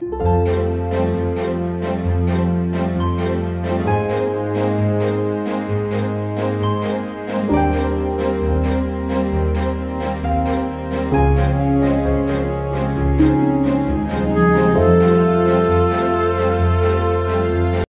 you